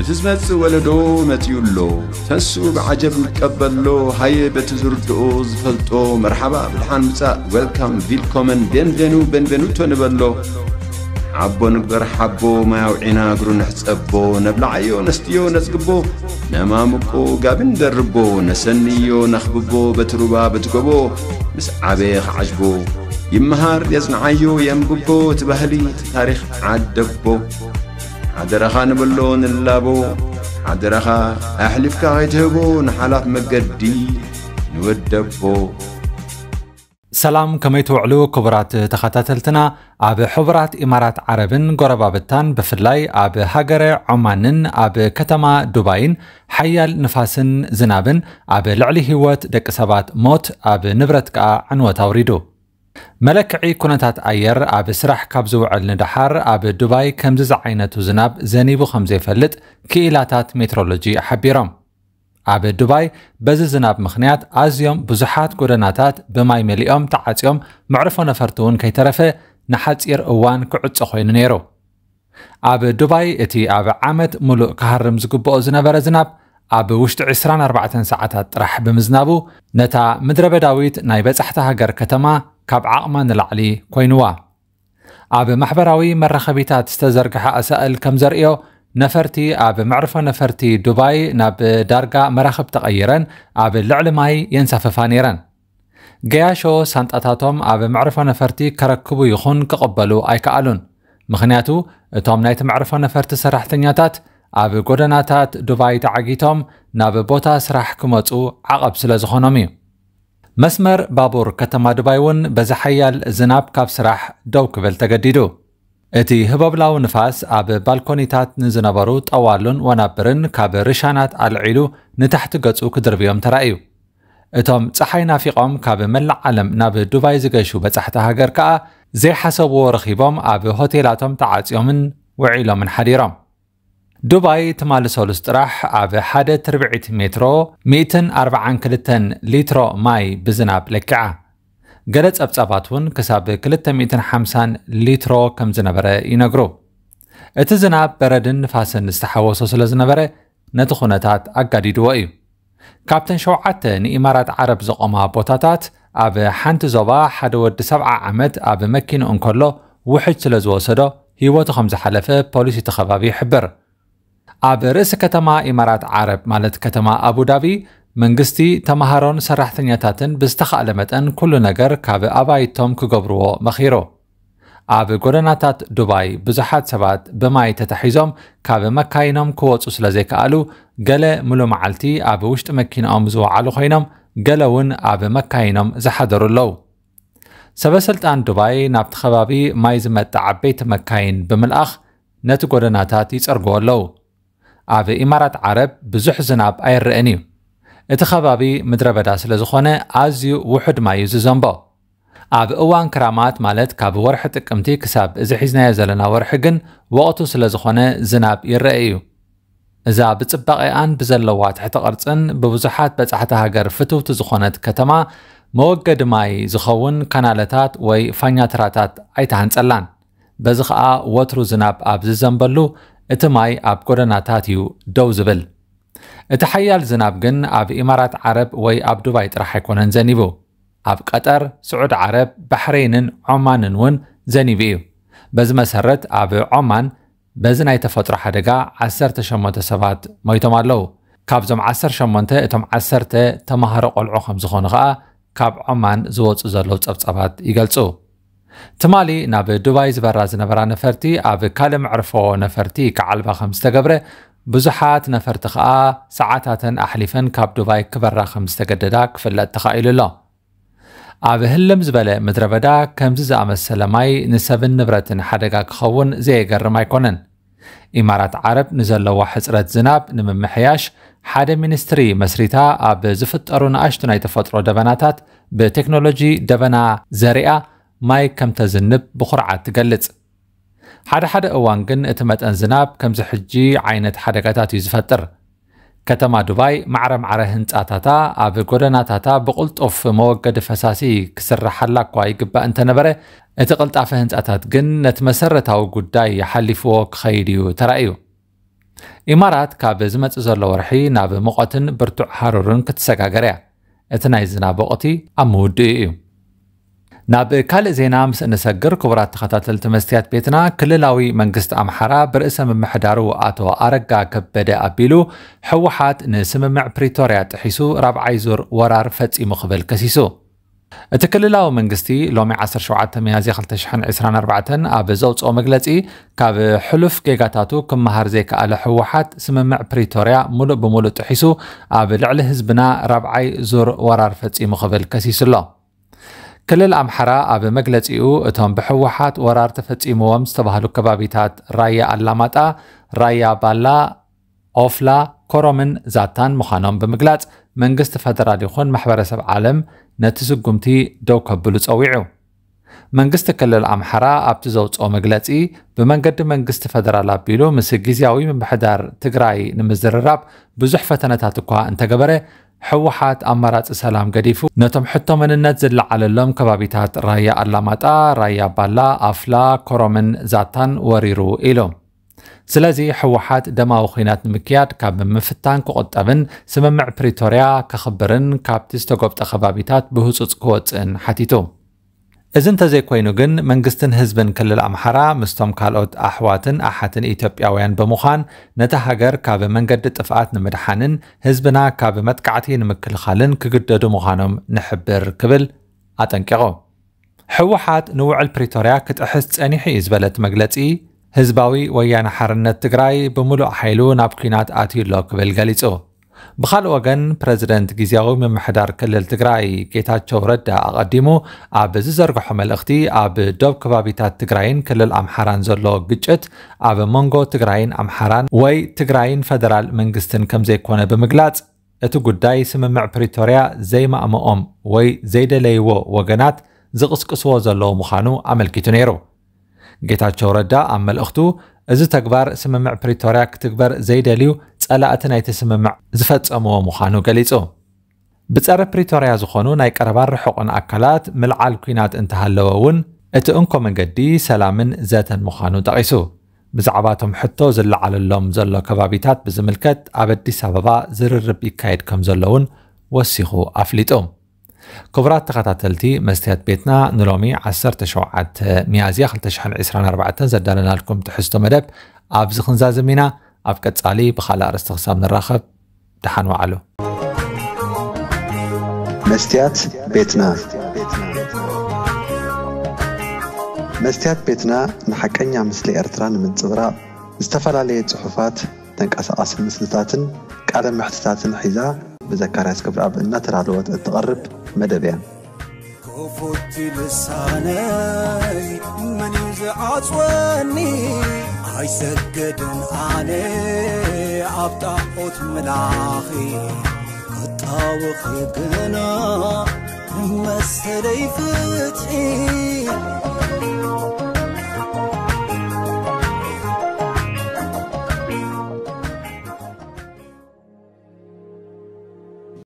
እቲ ዝመጽእ ወለዶ መጺኡሎ ተንስኡ ብዓጀብ ይቀበሎ ሃየ በቲ ዝርድኦ ዝፈልጦ መርሓባ ብድሓን ምጻእ ዌልካም ቪልኮመን ቤንቬኑ ቤንቬኑቶ ንበሎ ዓቦ ንግበር ሓቦ ማያውዒና እግሩ ንሕጸቦ ነብላዓዮ ነስትዮ ነጽግቦ ነማምቆ ጋብን ደርቦ ነሰንዮ ነኽብቦ በትሩባ በትገቦ ምስ ዓበየ ኸዓጅቦ ይመሃር የጽንዓዮ የንብቦ እቲ ባህሊ እቲ ታሪኽ ዓደቦ ሓደረኻ ንበሎ ንላቦ ሓደረኻ ኣሕሊፍካ ኸይትህቦ ንሓላፍ መገዲ ንወደቦ። ሰላም ከመይ ትውዕሉ ክቡራት ተኸታተልትና ኣብ ሕቡራት ኢማራት ዓረብን ጎረባብታን ብፍላይ ኣብ ሃገረ ዖማንን ኣብ ከተማ ዱባይን ሓያል ንፋስን ዝናብን ኣብ ልዕሊ ህይወት ደቂ ሰባት ሞት ኣብ ንብረት ከኣ ዕንወት ኣውሪዱ መለክዒ ኩነታት ኣየር ኣብ ስራሕ ካብ ዝውዕል ንድሓር ኣብ ዱባይ ከምዚ ዝዓይነቱ ዝናብ ዘኒቡ ከም ዘይፈልጥ ክኢላታት ሜትሮሎጂ ሓቢሮም። ኣብ ዱባይ በዚ ዝናብ ምኽንያት ኣዝዮም ብዙሓት ጎደናታት ብማይ መሊኦም ተዓፅዮም መዕርፎ ነፈርቲ እውን ከይተረፈ ንሓፂር እዋን ክዕፆ ኮይኑ ነይሩ። ኣብ ዱባይ እቲ ኣብ ዓመት ሙሉእ ክሃርም ዝግብኦ ዝነበረ ዝናብ ኣብ ውሽጢ 24 ሰዓታት ጥራሕ ብምዝናቡ ነታ ምድረ በዳዊት ናይ በጻሕቲ ሃገር ከተማ ካብ ዓቕማ ንላዕሊ ኮይኑዋ ኣብ ማሕበራዊ መራኸቢታት ዝተዘርግሐ ኣሳእል ከም ዘርእዮ ነፈርቲ ኣብ መዕርፎ ነፈርቲ ዱባይ ናብ ዳርጋ መራኽብ ተቐይረን ኣብ ልዕሊ ማይ የንሳፈፋ ነይረን ገያሾ ሳንጣታቶም ኣብ መዕርፎ ነፈርቲ ከረክቡ ይኹን ክቕበሉ ኣይከኣሉን ምክንያቱ እቶም ናይቲ መዕርፎ ነፈርቲ ሰራሕተኛታት ኣብ ጎደናታት ዱባይ ተዓጊቶም ናብ ቦታ ስራሕ ክመፁ ዓቐብ ስለ ዝኾኖም እዩ መስመር ባቡር ከተማ ዱባይ እውን በዚ ሓያል ዝናብ ካብ ስራሕ ደው ክብል ተገዲዱ እቲ ህበብላዊ ንፋስ ኣብ ባልኮኒታት ንዝነበሩ ጠዋሉን ወናብርን ካብ ርሻናት ኣልዒሉ ንታሕቲ ገጹ ክድርብዮም ተራእዩ እቶም ፀሓይ ናፊቖም ካብ መላእ ዓለም ናብ ዱባይ ዝገሹ በጻሕቲ ሃገር ከኣ ዘይሓሰብዎ ረኺቦም ኣብ ሆቴላቶም ተዓፅዮምን ውዒሎምን ሓዲሮም ዱባይ ትማሊ ሰሉስ ጥራሕ ኣብ ሓደ ትርብዒት ሜትሮ 142 ሊትሮ ማይ ብዝናብ ለኪዓ ገለ ጸብጻባት እውን ክሳብ 250 ሊትሮ ከም ዝነበረ ይነግሩ እቲ ዝናብ በረድን ንፋስን ዝተሓወሶ ስለ ዝነበረ ነቲ ኩነታት ኣጋዲድዎ እዩ ካብተን ሸውዓተ ንኢማራት ዓረብ ዘቆማ ቦታታት ኣብ ሓንቲ ዞባ ሓደ ወዲ 70 ዓመት ኣብ መኪኑ እንከሎ ውሕጅ ስለ ዝወሰዶ ህይወቱ ከም ዝሓለፈ ፖሊስ እቲ ከባቢ ይሕብር ኣብ ርእሲ ከተማ ኢማራት ዓረብ ማለት ከተማ ኣቡዳቢ መንግስቲ ተምሃሮን ሰራሕተኛታትን ብዝተኻእለ መጠን ኩሉ ነገር ካብ ኣባይቶም ክገብርዎ መኺሮ። ኣብ ጎደናታት ዱባይ ብዙሓት ሰባት ብማይ ተታሒዞም ካብ መካይኖም ክወፁ ስለ ዘይከኣሉ ገለ ሙሉእ መዓልቲ ኣብ ውሽጢ መኪንኦም ዝወዓሉ ኮይኖም ገለ እውን ኣብ መካይኖም ዝሓደሩ ኣለዉ። ሰበስልጣን ዱባይ ናብቲ ከባቢ ማይ ዝመጥዕ ዓበይቲ መካይን ብምልኣኽ ነቲ ጎደናታት ይፀርግዎ ኣለዉ ኣብ ኢማራት ዓረብ ብዙሕ ዝናብ ኣይርአን እዩ እቲ ከባቢ ምድረ በዳ ስለ ዝኾነ ኣዝዩ ውሑድ ማይ እዩ ዝዘንቦ ኣብ እዋን ክራማት ማለት ካብ ወርሒ ጥቅምቲ ክሳብ እዚ ሒዝናዮ ዘለና ወርሒ ግን ወቕቱ ስለ ዝኾነ ዝናብ ይርአ እዩ እዛ ብፅባቐኣን ብዘለዋ ትሕቲ ቅርፅን ብብዙሓት በጻሕቲ ሃገር ፍትውቲ ዝኾነት ከተማ መወገዲ ማይ ዝኸውን ካናለታት ወይ ፋኛትራታት ኣይተሃንጸላን በዚ ከዓ ወትሩ ዝናብ ኣብ ዝዘንበሉ እቲ ማይ ኣብ ጎደናታት እዩ ደው ዝብል። እቲ ሓያል ዝናብ ግን ኣብ ኢማራት ዓረብ ወይ ኣብ ዱባይ ጥራሕ ኣይኮነን ዘኒቡ። ኣብ ቀጠር ስዑድ ዓረብ ባሕረይንን ዖማንን እውን ዘኒቡ እዩ። በዚ መሰረት ኣብ ዖማን በዚ ናይ ተፈጥሮ ሓደጋ 18 ሰባት ሞይቶም ኣለዉ። ካብዞም 18 እቶም 10 ተምሃሮ ቆልዑ ከም ዝኾኑ ከዓ ካብ ዖማን ዝወፁ ዘለዉ ጸብጸባት ይገልጹ ትማሊ ናብ ዱባይ ዝበራ ዝነበራ ነፈርቲ ኣብ ካልእ መዕርፎ ነፈርቲ ክዓልባ ከም ዝተገብረ ብዙሓት ነፈርቲ ከዓ ሰዓታትን ኣሕሊፈን ካብ ዱባይ ክበራ ከም ዝተገደዳ ክፍለጥ ተኻኢሉ ኣሎ። ኣብ ህልም ዝበለ ምድረ በዳ ከምዚ ዝኣመሰለ ማይ ንሰብን ንብረትን ሓደጋ ክኸውን ዘየገርም ኣይኮነን። ኢማራት ዓረብ ንዘለዋ ሕፅረት ዝናብ ንምምሕያሽ ሓደ ሚኒስትሪ መስሪታ ኣብ ዝፍጠሩ ንኣሽቱ ናይ ተፈጥሮ ደበናታት ብቴክኖሎጂ ደበና ዘሪኣ ማይ ከም ተዝንብ ብኩርዓት ትገልጽ። ሓደ ሓደ እዋን ግን እቲ መጠን ዝናብ ከምዚ ሕጂ ዓይነት ሓደጋታት እዩ ዝፈጥር። ከተማ ዱባይ ማዕረ ማዕረ ህንፃታታ ኣብ ጎደናታታ ብቕልጡፍ መወገዲ ፈሳሲ ክስራሓላ እኳ ይግባእ እንተነበረ እቲ ቅልጣፈ ህንፃታት ግን ነቲ መሰረታዊ ጉዳይ ሓሊፍዎ ክኸይድ እዩ ተራእዩ። ኢማራት ካብ ዝመፅእ ዘሎ ወርሒ ናብ ሙቐትን ብርቱዕ ሃሩርን ክትሰጋገር እያ። እቲ ናይ ዝናብ ወቕቲ ኣብ ምውድኡ እዩ ናብ ካልእ ዜና ምስ እንሰግር ክቡራት ተኸታተልቲ መስትያት ቤትና ክልላዊ መንግስቲ ኣምሓራ ብርእሰ ምምሕዳሩ ኣቶ ኣረጋ ከበደ ኣቢሉ ሕወሓት ንስምምዕ ፕሪቶርያ ጥሒሱ ራብዓይ ዙር ወራር ፈጺሙ ክብል ከሲሱ እቲ ክልላዊ መንግስቲ ሎሚ 17 መያዝያ 2024 ኣብ ዘውፅኦ መግለፂ ካብ ሕሉፍ ጌጋታቱ ክመሃር ዘይከኣለ ሕወሓት ስምምዕ ፕሪቶርያ ሙሉእ ብምሉእ ጥሒሱ ኣብ ልዕሊ ህዝብና ራብዓይ ዙር ወራር ፈጺሙ ክብል ከሲሱ ኣሎ ክልል ኣምሓራ ኣብ መግለፂኡ እቶም ብሕወሓት ወራር ተፈፂምዎም ዝተባሃሉ ከባቢታት ራያ ኣላማጣ፣ ራያ ባላ፣ ኦፍላ፣ ኮሮምን ዛታን ምዃኖም ብምግላጽ መንግስቲ ፈደራል ይኹን ማሕበረሰብ ዓለም ነቲ ስጉምቲ ደው ከብሉ ጸዊዑ። መንግስቲ ክልል ኣምሓራ ኣብቲ ዘውፅኦ መግለፂ ብመንገዲ መንግስቲ ፈደራል ኣቢሉ ምስ ግዝያዊ ምምሕዳር ትግራይ ንምዝርራብ ብዙሕ ፈተነታት እኳ እንተገበረ ሕወሓት ኣማራፂ ሰላም ገዲፉ ነቶም ሕቶ መንነት ዝለዓለሎም ከባቢታት ራያ ኣላማጣ፣ ራያ ባላ፣ ኣፍላ፣ ኮሮምን ዛታን ወሪሩ ኢሎም ስለዚ ሕወሓት ደማዊ ኩናት ንምክያድ ካብ ምፍታን ክቁጠብን ስምምዕ ፕሪቶርያ ከኽብርን ካብቲ ዝተጎብጠ ከባቢታት ብህፁፅ ክወፅእን ሓቲቱ እዚ እንተዘይኮይኑ ግን መንግስትን ህዝብን ክልል ኣምሓራ ምስቶም ካልኦት ኣሕዋትን ኣሓትን ኢትዮጵያውያን ብምዃን ነታ ሃገር ካብ መንገዲ ጥፍኣት ንምድሓንን ህዝብና ካብ መጥቃዕቲ ንምክልኻልን ክግደዱ ምዃኖም ንሕብር ክብል ኣጠንቂቑ ሕወሓት ንውዕል ፕሪቶርያ ክጥሕስ ጸኒሑ እዩ ዝበለት መግለፂ ህዝባዊ ወያነ ሓርነት ትግራይ ብምሉእ ሓይሉ ናብ ኩናት ኣትዩ ኣሎ ክብል ገሊጹ ብኻልእ ወገን ፕረዚደንት ግዜያዊ ምምሕዳር ክልል ትግራይ ጌታቸው ረዳ ኣቐዲሙ ኣብ ዝዘርግሖ መልእኽቲ ኣብ ዶብ ከባቢታት ትግራይን ክልል ኣምሓራን ዘሎ ግጭት ኣብ መንጎ ትግራይን ኣምሓራን ወይ ትግራይን ፈደራል መንግስትን ከም ዘይኮነ ብምግላጽ እቲ ጉዳይ ስምምዕ ፕሪቶርያ ዘይማእምኦም ወይ ዘይደለይዎ ወገናት ዝቕስቅስዎ ዘለዎ ምዃኑ ኣመልኪቱ ነይሩ። ጌታቸው ረዳ ኣብ መልእኽቱ እዚ ተግባር ስምምዕ ፕሪቶርያ ክትግበር ዘይደልዩ ጸላእቲ ናይቲ ስምምዕ ዝፈጸምዎ ምዃኑ ገሊጹ ብጸረ ፕሪቶርያ ዝኾኑ ናይ ቀረባን ርሑቕን ኣካላት ምልዓል ኩናት እንተሃለወ እውን እቲ እንኮ መንገዲ ሰላምን ዘተን ምዃኑ ጠቒሱ ብዛዕባ እቶም ሕቶ ዝለዓለሎም ዘሎ ከባቢታት ብዝምልከት ኣብ ኣዲስ ኣበባ ዝርርብ ይካየድ ከም ዘሎ እውን ወሲኹ ኣፍሊጡ ክቡራት ተኸታተልቲ መስትያት ቤትና ንሎሚ 17 ሚያዝያ 2024 ዘዳለናልኩም ትሕዝቶ መደብ ኣብዚ ክንዛዝም ኢና ኣብ ቀጻሊ ብኻልእ ኣርስቲ ክሳብ ንራኸብ ድሓን ዋዕሉ መስትያት ቤትና መስትያት ቤትና ንሓቀኛ ምስሊ ኤርትራ ንምንፅብራቕ ዝተፈላለየ ፅሑፋት ተንቀሳቐሲ ምስልታትን ቃለ ምሕትታትን ሒዛ ብዘካርያስ ክብረኣብ እናተዳለወት እትቐርብ መደብ እያ ክፉቲ ልሳነይ መን እዩ ዝዓፅወኒ ኣይሰገድን ኣነ ኣብ ጣዖት መላኺ ክጣውኺ ግና መሰለይ ፍትሒ